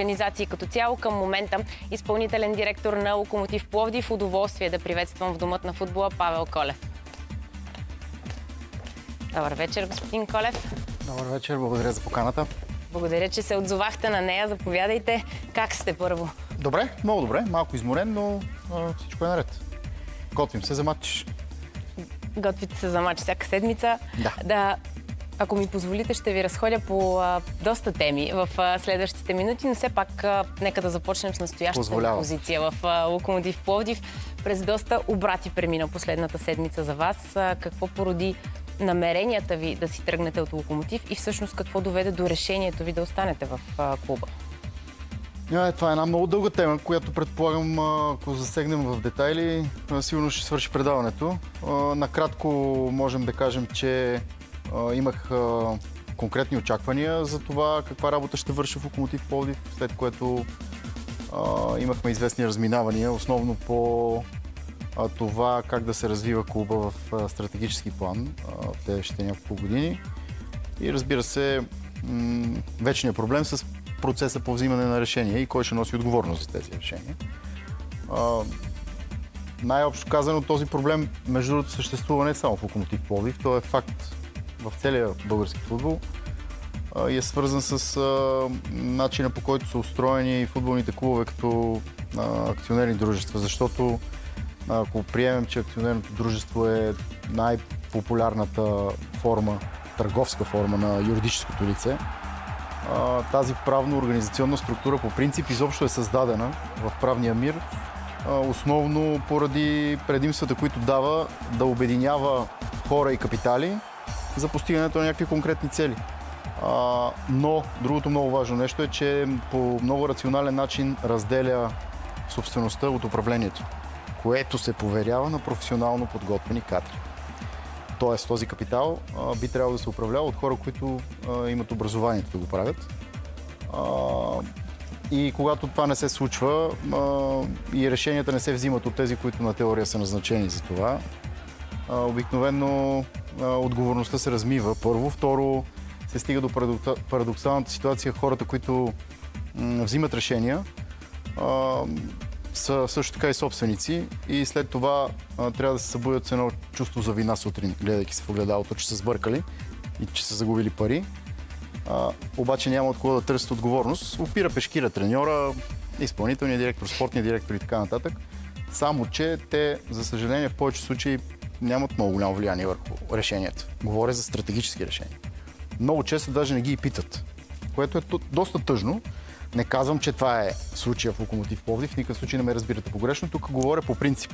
организации като цяло към момента изпълнителен директор на Локомотив Пловдив. Удоволствие да приветствам в Домът на футбола Павел Колев. Добър вечер, господин Колев. Добър вечер, благодаря за поканата. Благодаря, че се отзовахте на нея. Заповядайте. Как сте първо? Добре, много добре. Малко изморен, но а, всичко е наред. Готвим се за матч. Готвите се за матч всяка седмица. Да. да ако ми позволите, ще ви разходя по а, доста теми в а, следващите минути, но все пак а, нека да започнем с настоящата Позволява. позиция в а, Локомотив Пловдив. През доста обрати премина последната седмица за вас. А, какво породи намеренията ви да си тръгнете от Локомотив и всъщност какво доведе до решението ви да останете в а, клуба? А, Това е една много дълга тема, която предполагам, ако засегнем в детайли, сигурно ще свърши предаването. Накратко можем да кажем, че имах конкретни очаквания за това каква работа ще върши в Локомотив Пловдив, след което имахме известни разминавания, основно по това как да се развива клуба в стратегически план в следващите няколко години. И разбира се, вечният проблем с процеса по взимане на решения и кой ще носи отговорност за тези решения. Най-общо казано, този проблем, между другото, съществува не само в Локомотив Пловдив, то е факт в целия български футбол и е свързан с начина по който са устроени футболните клубове като акционерни дружества, защото ако приемем, че акционерното дружество е най-популярната форма, търговска форма на юридическото лице, тази правно-организационна структура по принцип изобщо е създадена в правния мир, основно поради предимствата, които дава да обединява хора и капитали за постигането на някакви конкретни цели. А, но другото много важно нещо е, че по много рационален начин разделя собствеността от управлението, което се поверява на професионално подготвени кадри. Тоест този капитал а, би трябвало да се управлява от хора, които а, имат образованието да го правят. А, и когато това не се случва и решенията не се взимат от тези, които на теория са назначени за това, обикновено отговорността се размива. Първо. Второ, се стига до парадокса- парадоксалната ситуация хората, които взимат решения, са също така и собственици и след това трябва да се събудят с едно чувство за вина сутрин, гледайки се в огледалото, че са сбъркали и че са загубили пари. Обаче няма от кого да търсят отговорност. Опира пешкира треньора, изпълнителният директор, спортния директор и така нататък. Само, че те, за съжаление, в повече случаи нямат много голямо влияние върху решенията. Говоря за стратегически решения. Много често даже не ги и питат, което е доста тъжно. Не казвам, че това е случая в Локомотив Пловдив, в никакъв случай не ме разбирате погрешно. Тук говоря по принцип.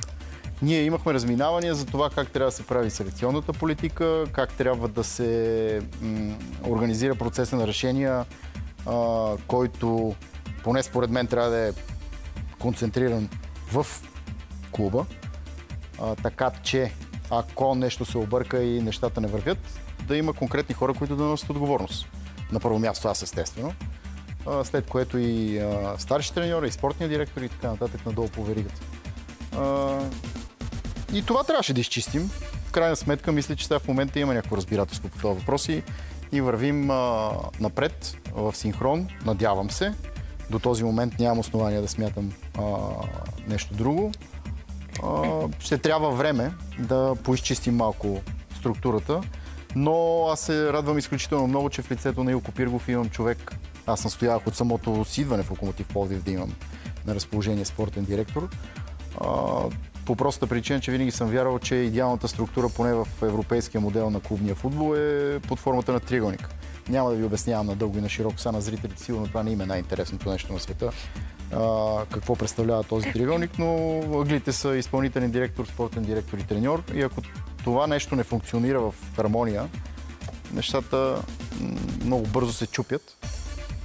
Ние имахме разминавания за това как трябва да се прави селекционната политика, как трябва да се м- организира процеса на решения, а, който поне според мен трябва да е концентриран в клуба, а, така че ако нещо се обърка и нещата не вървят, да има конкретни хора, които да носят отговорност. На първо място аз естествено, след което и старши треньори, и спортния директор и така нататък надолу по веригата. И това трябваше да изчистим. В крайна сметка, мисля, че сега в момента има някакво разбирателство по това въпрос и, и вървим а, напред в синхрон, надявам се. До този момент нямам основания да смятам а, нещо друго. Ще трябва време да поизчистим малко структурата, но аз се радвам изключително много, че в лицето на Илко Пиргов имам човек. Аз настоявах от самото си идване в Локомотив Пловдив да имам на разположение спортен директор. По простата причина, че винаги съм вярвал, че идеалната структура, поне в европейския модел на клубния футбол, е под формата на триъгълник. Няма да ви обяснявам на дълго и на широко са на зрителите, сигурно това не им е най-интересното нещо на света, какво представлява този триъгълник, но ъглите са изпълнителен директор, спортен директор и треньор. И ако това нещо не функционира в хармония, нещата много бързо се чупят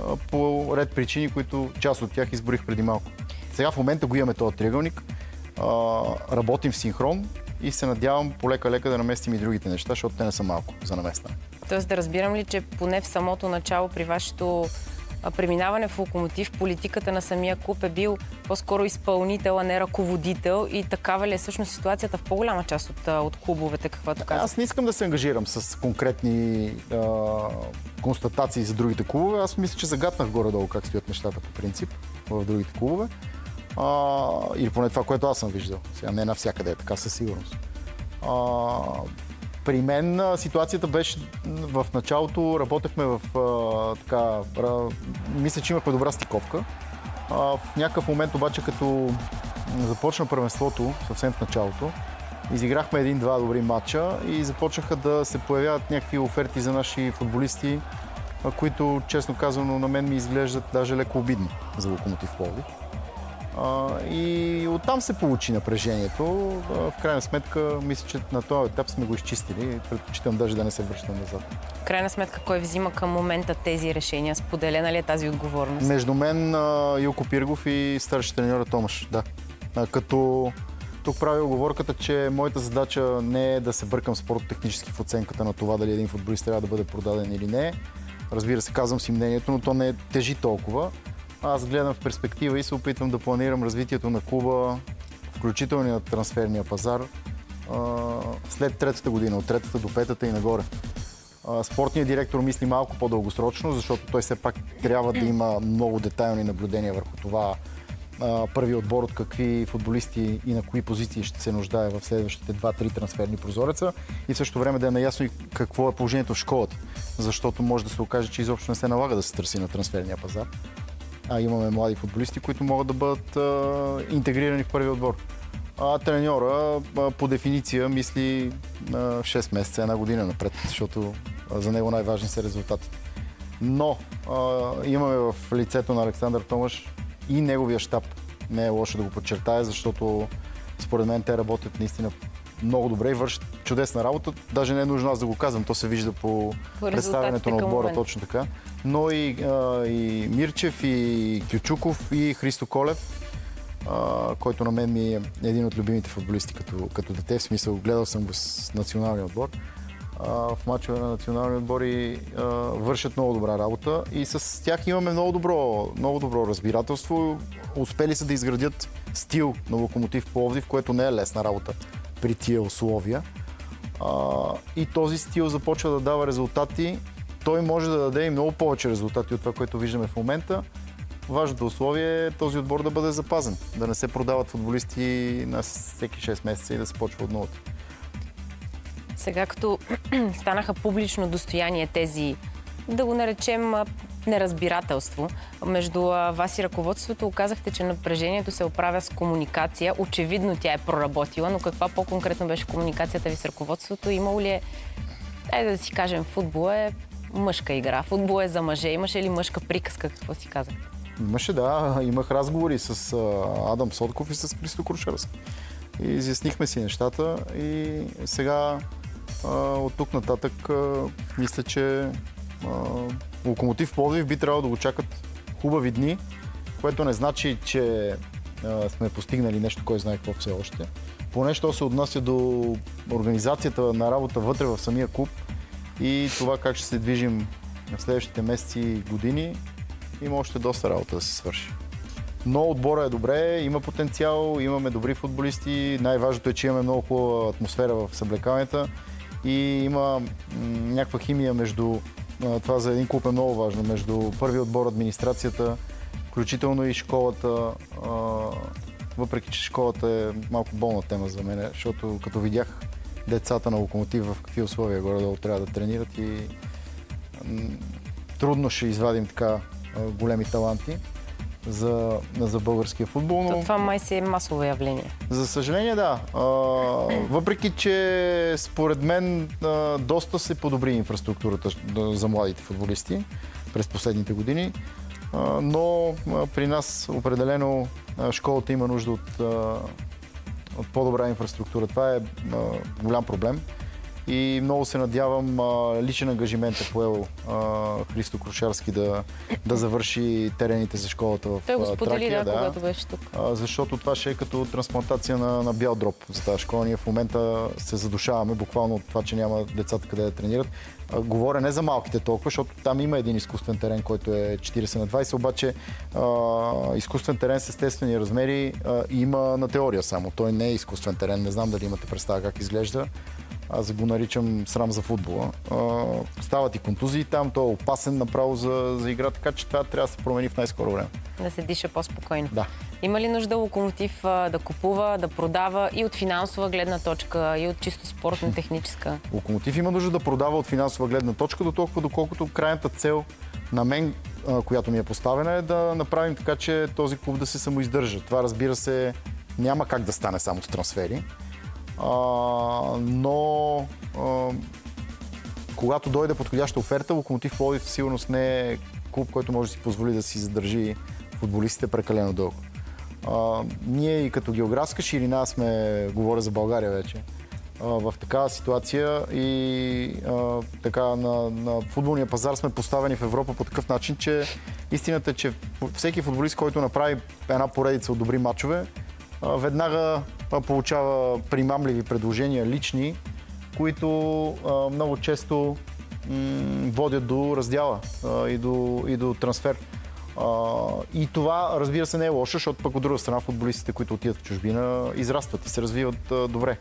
а, по ред причини, които част от тях изборих преди малко. Сега в момента го имаме този триъгълник, работим в синхрон и се надявам полека-лека да наместим и другите неща, защото те не са малко за наместване. Тоест да разбирам ли, че поне в самото начало при вашето преминаване в локомотив, политиката на самия клуб е бил по-скоро изпълнител, а не ръководител и такава ли е всъщност ситуацията в по-голяма част от, от клубовете, каквато казах? Аз не искам да се ангажирам с конкретни а, констатации за другите клубове. Аз мисля, че загатнах горе-долу как стоят нещата по принцип в другите клубове. А, или поне това, което аз съм виждал. Сега не навсякъде е така със сигурност. А, при мен ситуацията беше в началото, работехме в така, мисля, че имахме добра стиковка. В някакъв момент обаче, като започна първенството, съвсем в началото, изиграхме един-два добри матча и започнаха да се появяват някакви оферти за наши футболисти, които, честно казано, на мен ми изглеждат даже леко обидни за Локомотив Пловдив. И оттам се получи напрежението. В крайна сметка, мисля, че на този етап сме го изчистили. Предпочитам даже да не се връщам назад. В крайна сметка, кой взима към момента тези решения? Споделена ли е тази отговорност? Между мен, Илко Пиргов и старши треньора Томаш, да. Като тук правя оговорката, че моята задача не е да се бъркам спортно-технически в оценката на това дали един футболист трябва да бъде продаден или не. Разбира се, казвам си мнението, но то не тежи толкова. Аз гледам в перспектива и се опитвам да планирам развитието на клуба, включително и на трансферния пазар, след третата година, от третата до петата и нагоре. Спортният директор мисли малко по-дългосрочно, защото той все пак трябва да има много детайлни наблюдения върху това първи отбор от какви футболисти и на кои позиции ще се нуждае в следващите 2-3 трансферни прозореца и в същото време да е наясно и какво е положението в школата, защото може да се окаже, че изобщо не се налага да се търси на трансферния пазар а имаме млади футболисти, които могат да бъдат а, интегрирани в първи отбор. А треньора а, по дефиниция мисли а, 6 месеца, една година напред, защото а, за него най-важни са резултатите. Но а, имаме в лицето на Александър Томаш и неговия щаб. Не е лошо да го подчертая, защото според мен те работят наистина много добре и вършат чудесна работа. Даже не е нужно аз да го казвам, то се вижда по, по представянето на отбора, точно така. Но и, а, и Мирчев, и Кючуков, и Христо Колев, а, който на мен ми е един от любимите футболисти като, като дете. В смисъл, гледал съм го с националния отбор. А, в мачове на националния отбор и а, вършат много добра работа. И с тях имаме много добро, много добро разбирателство. Успели са да изградят стил на Локомотив Пловдив, което не е лесна работа при тия условия. А, и този стил започва да дава резултати. Той може да даде и много повече резултати от това, което виждаме в момента. Важното условие е този отбор да бъде запазен, да не се продават футболисти на всеки 6 месеца и да се почва от нулата. Сега като станаха публично достояние тези, да го наречем неразбирателство между вас и ръководството. Оказахте, че напрежението се оправя с комуникация. Очевидно тя е проработила, но каква по-конкретно беше комуникацията ви с ръководството? Имало ли е, айде да си кажем, футбол е мъжка игра, футбол е за мъже. Имаше ли мъжка приказка, какво си казах? Имаше, да. Имах разговори с Адам Сотков и с Христо Крушарски. И изяснихме си нещата и сега от тук нататък мисля, че Локомотив Пловдив би трябвало да го чакат хубави дни, което не значи, че сме постигнали нещо, кой знае какво все още. Поне, що се отнася до организацията на работа вътре в самия клуб и това как ще се движим в следващите месеци и години, има още доста работа да се свърши. Но отбора е добре, има потенциал, имаме добри футболисти. Най-важното е, че имаме много хубава атмосфера в съблекаванията и има някаква химия между това за един клуб е много важно. Между първи отбор, администрацията, включително и школата. Въпреки, че школата е малко болна тема за мен, защото като видях децата на локомотив в какви условия горе-долу трябва да тренират и трудно ще извадим така големи таланти за, за българския футбол. Но... То това май си е масово явление. За съжаление, да. А, въпреки, че според мен а, доста се подобри инфраструктурата за младите футболисти през последните години, а, но а, при нас определено а, школата има нужда от, а, от по-добра инфраструктура. Това е а, голям проблем. И много се надявам а, личен ангажимент е поел а, Христо Крушарски да, да завърши терените за школата в Той го сподели, Тракия. да, когато беше тук. А, защото това ще е като трансплантация на, на бял дроб за тази школа. Ние в момента се задушаваме буквално от това, че няма децата къде да тренират. А, говоря не за малките толкова, защото там има един изкуствен терен, който е 40 на 20, обаче а, изкуствен терен с естествени размери а, има на теория само. Той не е изкуствен терен, не знам дали имате представа как изглежда. Аз го наричам срам за футбола. А, стават и контузии там, той е опасен направо за, за игра, така че това трябва да се промени в най-скоро време. Да се диша по-спокойно. Да. Има ли нужда локомотив да купува, да продава и от финансова гледна точка, и от чисто спортна, техническа? Локомотив има нужда да продава от финансова гледна точка, до толкова доколкото крайната цел на мен, която ми е поставена, е да направим така, че този клуб да се самоиздържа. Това, разбира се, няма как да стане само с трансфери. А, но а, когато дойде подходяща оферта, Локомотив Пловдив сигурност не е клуб, който може да си позволи да си задържи футболистите прекалено дълго. А, ние и като географска ширина сме, говоря за България вече, а, в такава ситуация и а, така на, на футболния пазар сме поставени в Европа по такъв начин, че истината е, че всеки футболист, който направи една поредица от добри матчове, веднага получава примамливи предложения лични, които много често водят до раздяла и, до, и до трансфер. И това, разбира се, не е лошо, защото пък от друга страна футболистите, които отиват в чужбина, израстват и се развиват добре.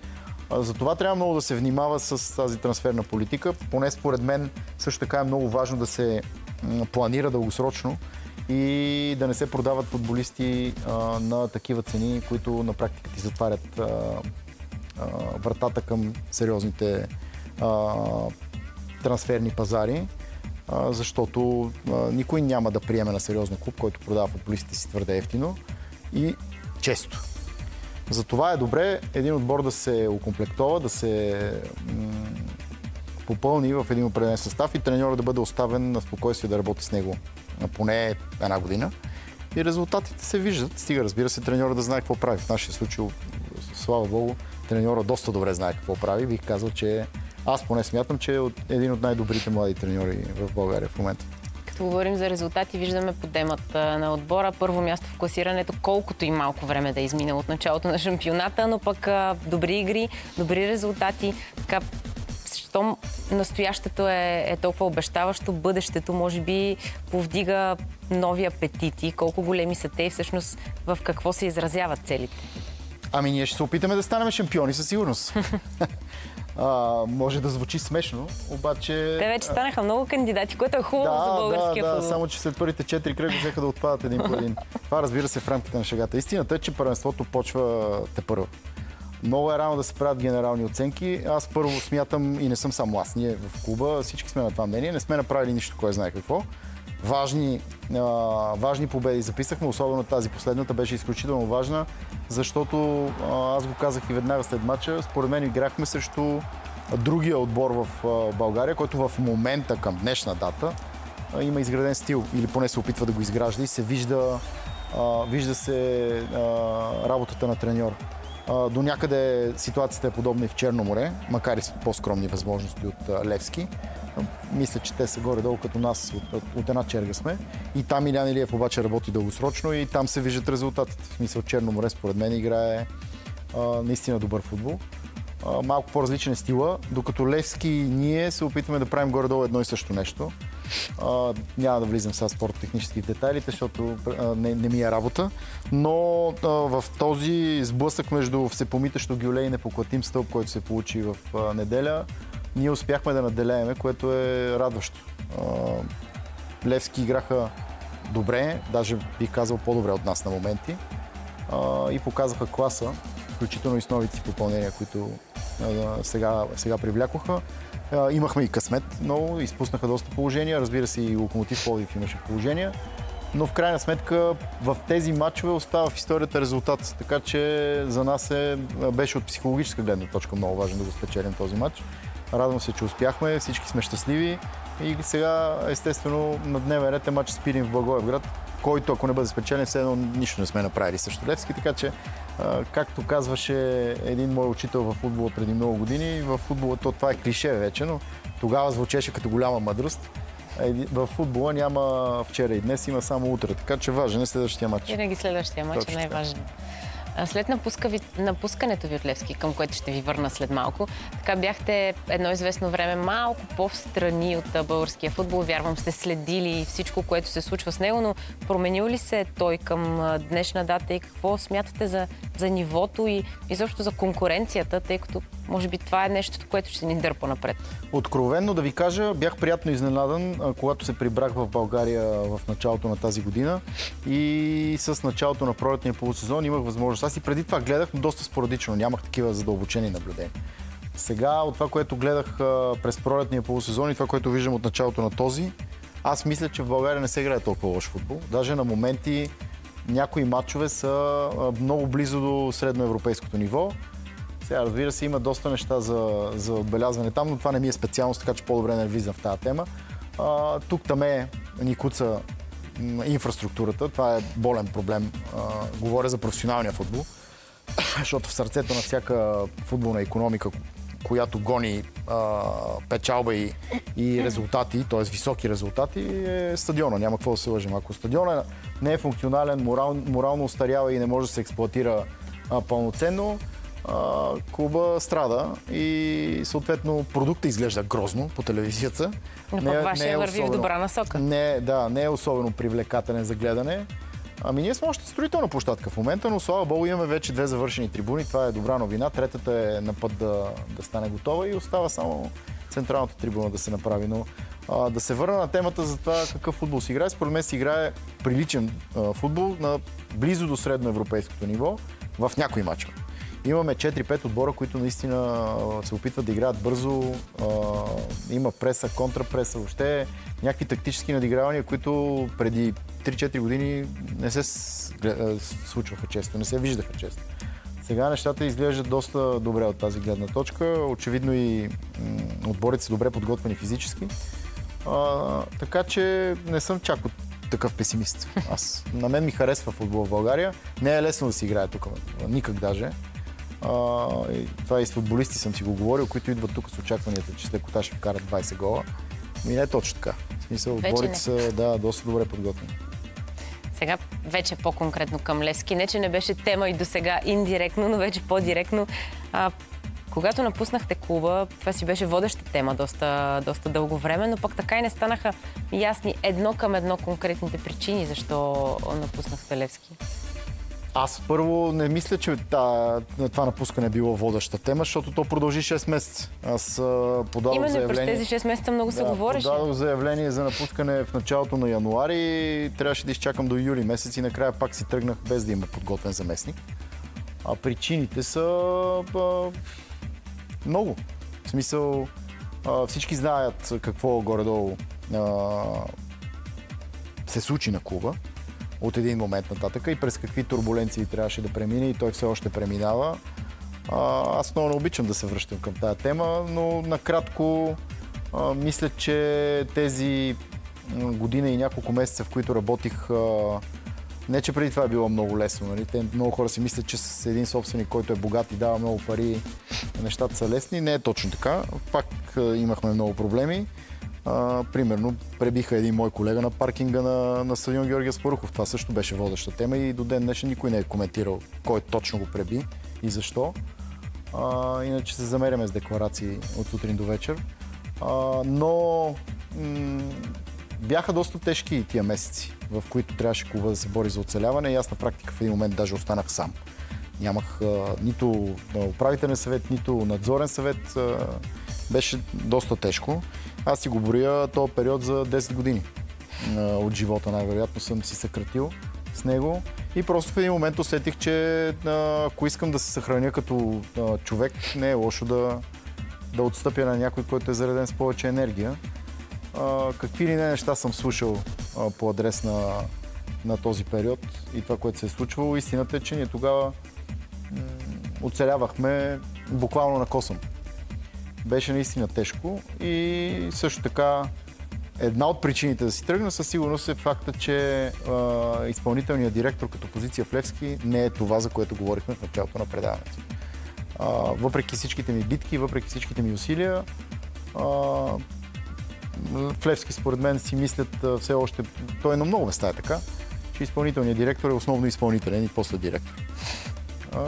Затова трябва много да се внимава с тази трансферна политика. Поне според мен също така е много важно да се планира дългосрочно и да не се продават футболисти а, на такива цени, които на практика ти затварят а, а, вратата към сериозните а, трансферни пазари, а, защото а, никой няма да приеме на сериозно клуб, който продава футболистите си твърде ефтино и често. Затова е добре един отбор да се окомплектова, да се попълни в един определен състав и треньора да бъде оставен на спокойствие да работи с него на поне една година. И резултатите се виждат. Стига, разбира се, треньора да знае какво прави. В нашия случай, слава Богу, треньора доста добре знае какво прави. Бих казал, че аз поне смятам, че е един от най-добрите млади треньори в България в момента. Като говорим за резултати, виждаме подемата на отбора. Първо място в класирането, колкото и малко време да е изминало от началото на шампионата, но пък добри игри, добри резултати. Така, щом настоящето е, е толкова обещаващо, бъдещето може би повдига нови апетити. Колко големи са те и всъщност в какво се изразяват целите? Ами ние ще се опитаме да станем шампиони със сигурност. а, може да звучи смешно, обаче... Те вече станаха много кандидати, което е хубаво за Да, да, българския да, футбол. само че след първите четири кръга взеха да отпадат един по един. Това разбира се в рамките на шегата. Истината е, че първенството почва те първо. Много е рано да се правят генерални оценки. Аз първо смятам, и не съм само аз, ние в клуба, всички сме на това мнение, не сме направили нищо, кой знае какво. Важни, а, важни победи записахме, особено тази последната беше изключително важна, защото а, аз го казах и веднага след матча, според мен играхме срещу другия отбор в а, България, който в момента към днешна дата има изграден стил или поне се опитва да го изгражда и се вижда, вижда се работата на треньор. До някъде ситуацията е подобна и в Черно море, макар и с по-скромни възможности от Левски. Мисля, че те са горе-долу като нас, от, от една черга сме. И там Илян Илиев обаче работи дългосрочно и там се виждат резултатите. В смисъл Черно море, според мен, играе а, наистина добър футбол. А, малко по-различен е стила, докато Левски и ние се опитваме да правим горе-долу едно и също нещо. А, няма да влизам сега в спорт-технически детайлите, защото а, не, не ми е работа. Но а, в този сблъсък между всепомитащо гюле и непоклатим стълб, който се получи в а, неделя, ние успяхме да наделееме, което е радващо. А, Левски играха добре, даже бих казал по-добре от нас на моменти а, и показаха класа, включително и с новите попълнения, които сега, сега привлякоха. Имахме и късмет много, изпуснаха доста положения, разбира се и Локомотив Пловдив имаше положения, но в крайна сметка в тези матчове остава в историята резултат, така че за нас е, беше от психологическа гледна точка много важно да го спечелим този матч. Радвам се, че успяхме, всички сме щастливи. И сега естествено на дневен ред е матч с Пирин в Благоевград, който ако не бъде спечелен, все едно нищо не сме направили също Левски, така че както казваше един мой учител в футбола преди много години, в футбола то това е клише вече, но тогава звучеше като голяма мъдрост. В футбола няма вчера и днес, има само утре, така че важен е следващия матч. Винаги следващия матч е най-важен. След напускането ви от Левски, към което ще ви върна след малко, така бяхте едно известно време малко по-встрани от българския футбол. Вярвам, сте следили всичко, което се случва с него, но променил ли се той към днешна дата и какво смятате за, за нивото и изобщо за конкуренцията, тъй като може би това е нещо, което ще ни дърпа напред. Откровенно да ви кажа, бях приятно изненадан, когато се прибрах в България в началото на тази година и с началото на пролетния полусезон имах възможност. Аз и преди това гледах, но доста спорадично, нямах такива задълбочени наблюдения. Сега от това, което гледах през пролетния полусезон и това, което виждам от началото на този, аз мисля, че в България не се играе толкова лош футбол. Даже на моменти някои матчове са много близо до средноевропейското ниво. Сега, разбира се, има доста неща за, за отбелязване там, но това не ми е специалност, така че по-добре не влизам в тази тема. А, тук там е ни куца инфраструктурата. Това е болен проблем. А, говоря за професионалния футбол, защото в сърцето на всяка футболна економика, която гони а, печалба и, и резултати, т.е. високи резултати, е стадиона. Няма какво да се лъжим. Ако стадиона не е функционален, морал, морално устарява и не може да се експлуатира а, пълноценно, клуба страда и съответно продукта изглежда грозно по телевизията. Но не, пък не е върви особено, в добра насока. Не, да, не е особено привлекателен за гледане. Ами ние сме още строителна площадка в момента, но слава богу имаме вече две завършени трибуни. Това е добра новина. Третата е на път да, да стане готова и остава само централната трибуна да се направи. Но а, да се върна на темата за това какъв футбол си играе. Според мен си играе приличен а, футбол на близо до средноевропейското ниво в някои мачове. Имаме 4-5 отбора, които наистина се опитват да играят бързо. Има преса, контрапреса, въобще някакви тактически надигравания, които преди 3-4 години не се случваха често, не се виждаха често. Сега нещата изглеждат доста добре от тази гледна точка. Очевидно и отборите са добре подготвени физически. Така че не съм чак от такъв песимист. Аз, на мен ми харесва футбол в България. Не е лесно да си играе тук, никак даже. А, и това и с футболисти съм си го говорил, които идват тук с очакванията, че след кота ще вкарат 20 гола. Ми не е точно така. В смисъл, отборите са да, доста добре подготвени. Сега вече по-конкретно към Левски. Не, че не беше тема и до сега индиректно, но вече по-директно. А, когато напуснахте клуба, това си беше водеща тема доста, доста дълго време, но пък така и не станаха ясни едно към едно конкретните причини, защо напуснахте Левски. Аз първо не мисля, че това напускане е било водеща тема, защото то продължи 6 месеца. Аз подадох Именно заявление... през тези 6 месеца много се да, говореше. Подадох заявление за напускане в началото на януари. Трябваше да изчакам до юли месец и накрая пак си тръгнах без да има подготвен заместник. А причините са а, много. В смисъл, а, всички знаят какво горе-долу се случи на клуба от един момент нататък и през какви турбуленции трябваше да премине и той все още преминава. А, аз много не обичам да се връщам към тази тема, но накратко а, мисля, че тези година и няколко месеца, в които работих, а, не че преди това е било много лесно. Нали? Те, много хора си мислят, че с един собственик, който е богат и дава много пари, нещата са лесни. Не е точно така. Пак а, имахме много проблеми. А, примерно, пребиха един мой колега на паркинга на, на стадион Георгия Спорухов. Това също беше водеща тема и до ден днешен никой не е коментирал кой точно го преби и защо. А, иначе се замеряме с декларации от сутрин до вечер. А, но бяха доста тежки тия месеци, в които трябваше клуба да се бори за оцеляване и аз на практика в един момент даже останах сам. Нямах а, нито управителен съвет, нито надзорен съвет. А, беше доста тежко. Аз си го боря този период за 10 години от живота, най-вероятно съм си съкратил с него. И просто в един момент усетих, че ако искам да се съхраня като човек, не е лошо да, да отстъпя на някой, който е зареден с повече енергия. какви ли не неща съм слушал по адрес на, на този период и това, което се е случвало. Истината е, че ние тогава оцелявахме буквално на косъм беше наистина тежко и също така една от причините да си тръгна със сигурност е факта, че а, изпълнителният директор като позиция в Левски не е това, за което говорихме в началото на предаването. А, въпреки всичките ми битки, въпреки всичките ми усилия, а, в Левски според мен си мислят все още, той е на много места е така, че изпълнителният директор е основно изпълнителен и после директор.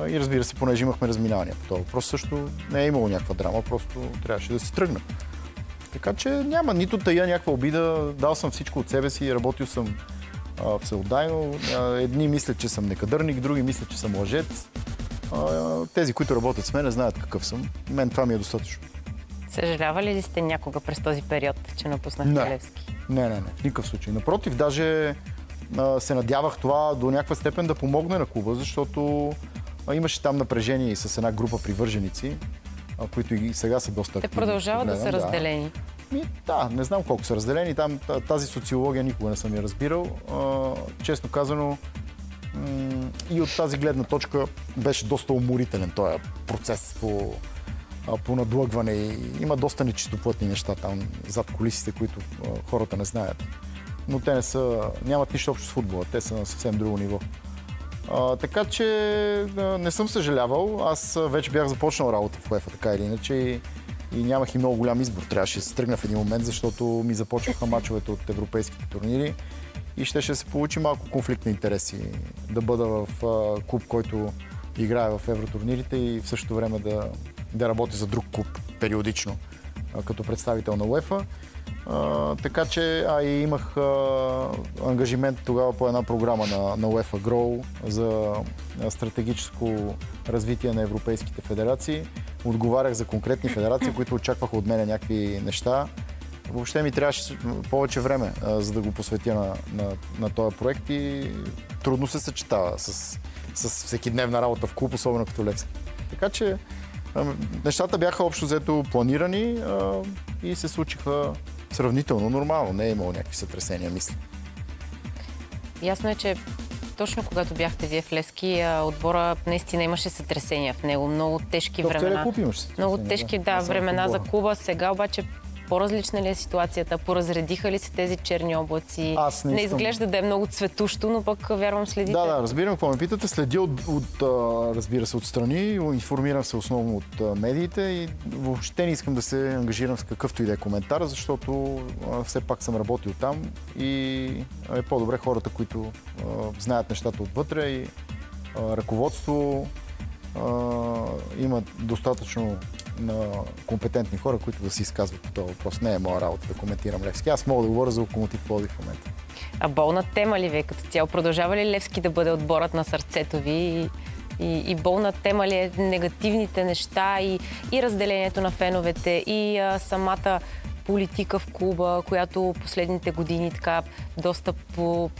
И разбира се, понеже имахме разминавания по това въпрос, също не е имало някаква драма, просто трябваше да си тръгна. Така че няма нито тая някаква обида. Дал съм всичко от себе си, работил съм а, всеотдайно. Едни мислят, че съм некадърник, други мислят, че съм лъжец. А, тези, които работят с мен, знаят какъв съм. Мен това ми е достатъчно. Съжалявали ли сте някога през този период, че напуснахте Не. Левски? Не, не, не, в никакъв случай. Напротив, даже а, се надявах това до някаква степен да помогне на клуба, защото имаше там напрежение и с една група привърженици, които и сега са доста Те активни, продължават да са разделени. Ми, да, не знам колко са разделени. Там та- тази социология никога не съм я разбирал. Честно казано, и от тази гледна точка беше доста уморителен този процес по, по надлъгване. И има доста нечистоплътни неща там зад колисите, които хората не знаят. Но те не са, нямат нищо общо с футбола. Те са на съвсем друго ниво. А, така че а, не съм съжалявал. Аз вече бях започнал работа в УЕФА, така или иначе. И, и нямах и много голям избор. Трябваше да се тръгна в един момент, защото ми започваха мачовете от европейските турнири и ще, ще се получи малко конфликт на интереси. Да бъда в а, клуб, който играе в евротурнирите и в същото време да, да работи за друг клуб периодично а, като представител на УЕФА. Така че а, и имах а, ангажимент тогава по една програма на, на UEFA Grow за стратегическо развитие на европейските федерации. Отговарях за конкретни федерации, които очакваха от мен някакви неща. Въобще ми трябваше повече време, а, за да го посветя на, на, на този проект и трудно се съчетава с, с всекидневна работа в клуб, особено като Левски. Така че а, нещата бяха общо взето планирани а, и се случиха сравнително нормално. Не е имало някакви сътресения, мисля. Ясно е, че точно когато бяхте вие в Левски, а, отбора наистина имаше сътресения в него. Много тежки То времена. клуб имаше Много тежки, да. да, времена за клуба. Сега обаче по-различна ли е ситуацията? Поразредиха ли се тези черни облаци? Аз не не искам- изглежда да е много цветущо, но пък вярвам следите. Да, да, разбирам какво ме питате. Следя от, от разбира се, отстрани, информирам се основно от медиите и въобще не искам да се ангажирам с какъвто и да е коментар, защото все пак съм работил там и е по-добре хората, които знаят нещата отвътре и ръководство има достатъчно на компетентни хора, които да си изказват по този въпрос. Не е моя работа да коментирам Левски. Аз мога да говоря за локомотив Пловдив в момента. А болна тема ли ви е като цяло? Продължава ли Левски да бъде отборът на сърцето ви? И, и, и болна тема ли е негативните неща и, и разделението на феновете и а, самата политика в клуба, която последните години така доста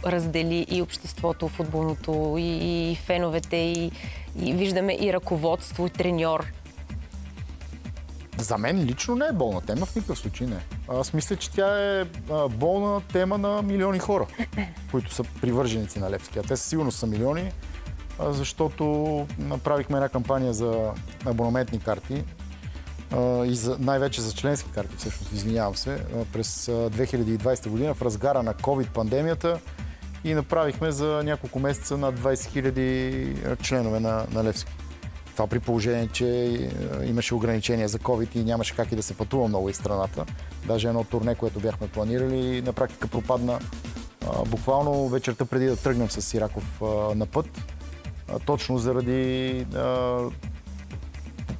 раздели и обществото, футболното, и, и феновете, и, и виждаме и ръководство, и треньор. За мен лично не е болна тема, в никакъв случай не. Аз мисля, че тя е болна тема на милиони хора, които са привърженици на Левски. А те със сигурност са милиони, защото направихме една кампания за абонаментни карти и за, най-вече за членски карти, всъщност, извинявам се, през а, 2020 година в разгара на COVID-пандемията и направихме за няколко месеца над 20 000 членове на, на Левски. Това при положение, че е, имаше ограничения за COVID и нямаше как и да се пътува много из страната. Даже едно турне, което бяхме планирали, на практика пропадна а, буквално вечерта преди да тръгнем с Сираков а, на път. А, точно заради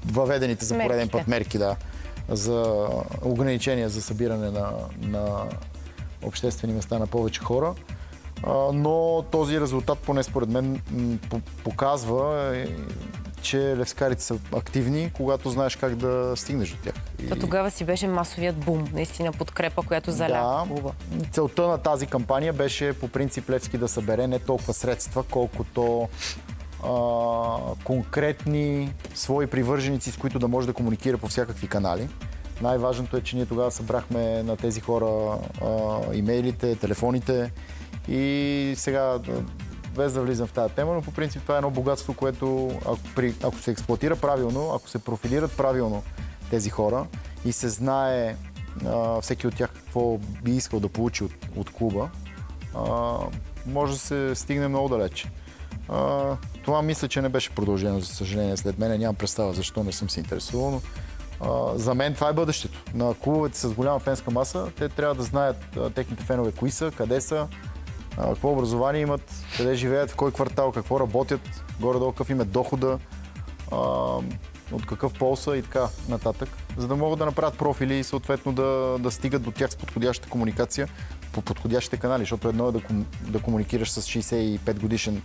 въведените за пореден Мерките. път мерки, да, за ограничения за събиране на, на обществени места на повече хора. Но този резултат, поне според мен, показва, е, че левскарите са активни, когато знаеш как да стигнеш до тях. И- То тогава си беше масовият бум, наистина подкрепа, която заля да, клуба. целта на тази кампания беше по принцип Левски да събере не толкова средства, колкото а, конкретни свои привърженици, с които да може да комуникира по всякакви канали. Най-важното е, че ние тогава събрахме на тези хора а, имейлите, телефоните и сега, без да влизам в тази тема, но по принцип това е едно богатство, което ако, при, ако се експлуатира правилно, ако се профилират правилно тези хора и се знае а, всеки от тях какво би искал да получи от, от клуба, а, може да се стигне много далече. А, това мисля, че не беше продължено, за съжаление, след мен. Нямам представа защо не съм се интересувал, но а, за мен това е бъдещето. На клубовете с голяма фенска маса, те трябва да знаят а, техните фенове кои са, къде са, какво образование имат, къде живеят, в кой квартал, какво работят, горе-долу какъв им е дохода, от какъв пол са и така нататък, за да могат да направят профили и съответно да, да стигат до тях с подходяща комуникация по подходящите канали, защото едно е да, ком, да комуникираш с 65 годишен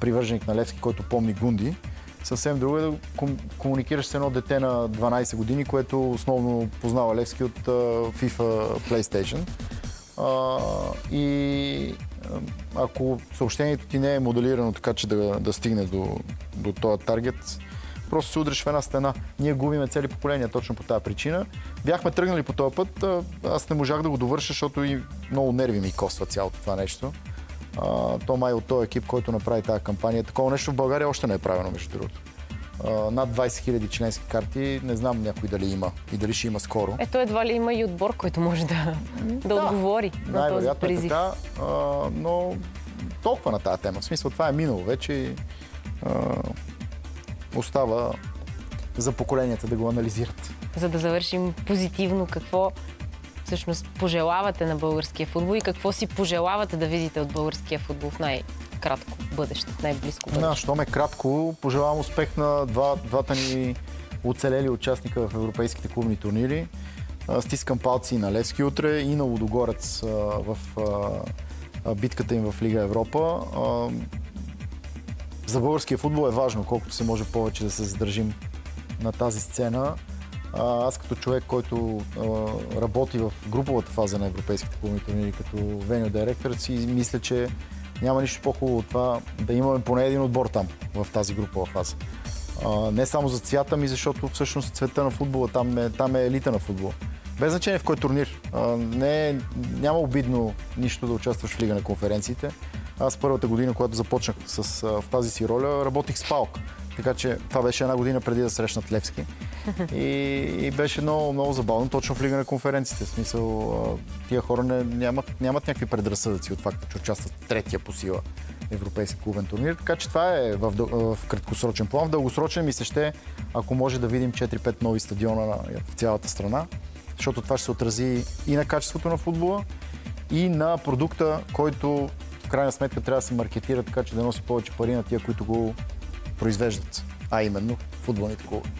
привърженик на Левски, който помни Гунди. Съвсем друго е да ком, комуникираш с едно дете на 12 години, което основно познава Левски от uh, FIFA PlayStation. Uh, и ако съобщението ти не е моделирано така, че да, да стигне до, до този таргет, просто се удриш в една стена. Ние губиме цели поколения точно по тази причина. Бяхме тръгнали по този път, аз не можах да го довърша, защото и много нерви ми коства цялото това нещо. А, то май от този екип, който направи тази кампания. Такова нещо в България още не е правено, между другото. Над 20 000 членски карти, не знам някой дали има и дали ще има скоро. Ето едва ли има и отбор, който може да, да, да отговори на този призив. Е така, а, но толкова на тази тема. В смисъл, това е минало вече и остава за поколенията да го анализират. За да завършим позитивно, какво всъщност пожелавате на българския футбол и какво си пожелавате да видите от българския футбол в най-кратко бъдеще, най-близко бъдеще? Да, що ме кратко, пожелавам успех на два, двата ни оцелели участника в европейските клубни турнири. Стискам палци на Левски утре и на Лудогорец в битката им в Лига Европа. За българския футбол е важно, колкото се може повече да се задържим на тази сцена. Аз като човек, който работи в груповата фаза на европейските клубни турнири, като венио директор, си мисля, че няма нищо по-хубаво от това да имаме поне един отбор там, в тази групова фаза. не само за цвята ми, защото всъщност цвета на футбола там е, там е елита на футбола. Без значение в кой турнир. не, няма обидно нищо да участваш в Лига на конференциите. Аз първата година, когато започнах с, в тази си роля, работих с Палк. Така че това беше една година преди да срещнат Левски. И, и беше много, много забавно, точно в Лига на конференциите. В смисъл, тия хора не, нямат, нямат някакви предразсъдъци от факта, че участват третия по сила европейски клубен турнир. Така че това е в, в краткосрочен план. В дългосрочен ми се ще, ако може да видим 4-5 нови стадиона в цялата страна, защото това ще се отрази и на качеството на футбола, и на продукта, който в крайна сметка трябва да се маркетира така, че да носи повече пари на тия, които го произвеждат, а именно футболните клубове.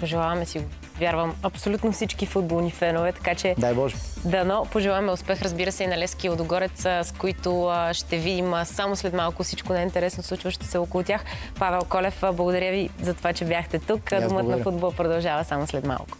Пожелаваме си го. Вярвам абсолютно всички футболни фенове, така че... Дай Боже! Дано пожелаваме успех, разбира се, и на Лески и Лодогорец, с които ще видим само след малко всичко най-интересно случващо се около тях. Павел Колев, благодаря ви за това, че бяхте тук. Думът на футбол продължава само след малко.